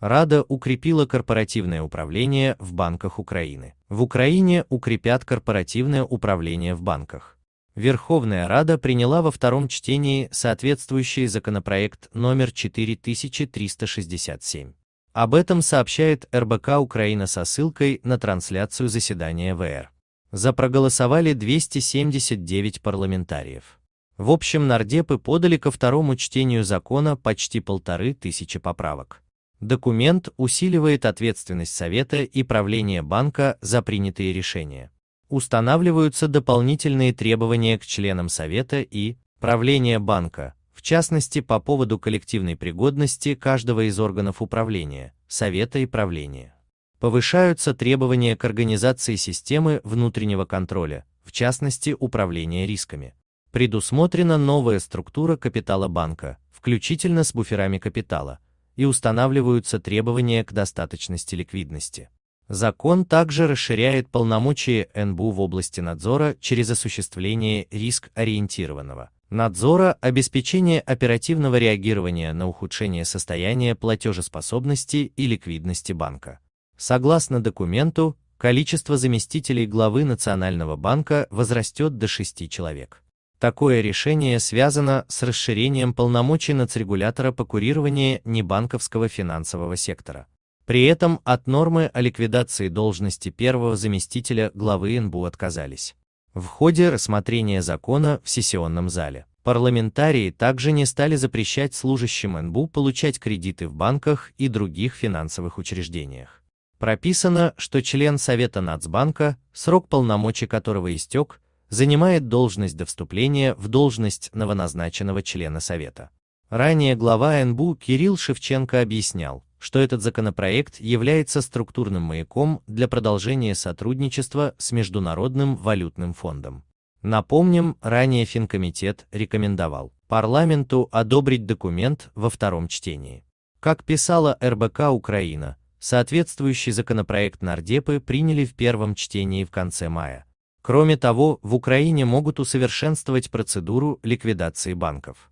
Рада укрепила корпоративное управление в банках Украины. В Украине укрепят корпоративное управление в банках. Верховная Рада приняла во втором чтении соответствующий законопроект номер 4367. Об этом сообщает РБК Украина со ссылкой на трансляцию заседания ВР. За проголосовали 279 парламентариев. В общем, нардепы подали ко второму чтению закона почти полторы тысячи поправок. Документ усиливает ответственность Совета и правления банка за принятые решения. Устанавливаются дополнительные требования к членам Совета и правления банка, в частности по поводу коллективной пригодности каждого из органов управления, Совета и правления. Повышаются требования к организации системы внутреннего контроля, в частности управления рисками. Предусмотрена новая структура капитала банка, включительно с буферами капитала, и устанавливаются требования к достаточности ликвидности. Закон также расширяет полномочия НБУ в области надзора через осуществление риск-ориентированного надзора, обеспечение оперативного реагирования на ухудшение состояния платежеспособности и ликвидности банка. Согласно документу, количество заместителей главы Национального банка возрастет до 6 человек. Такое решение связано с расширением полномочий нацрегулятора по курированию небанковского финансового сектора. При этом от нормы о ликвидации должности первого заместителя главы НБУ отказались. В ходе рассмотрения закона в сессионном зале парламентарии также не стали запрещать служащим НБУ получать кредиты в банках и других финансовых учреждениях. Прописано, что член Совета Нацбанка, срок полномочий которого истек, занимает должность до вступления в должность новоназначенного члена Совета. Ранее глава НБУ Кирилл Шевченко объяснял, что этот законопроект является структурным маяком для продолжения сотрудничества с Международным валютным фондом. Напомним, ранее Финкомитет рекомендовал парламенту одобрить документ во втором чтении. Как писала РБК Украина, соответствующий законопроект нардепы приняли в первом чтении в конце мая. Кроме того, в Украине могут усовершенствовать процедуру ликвидации банков.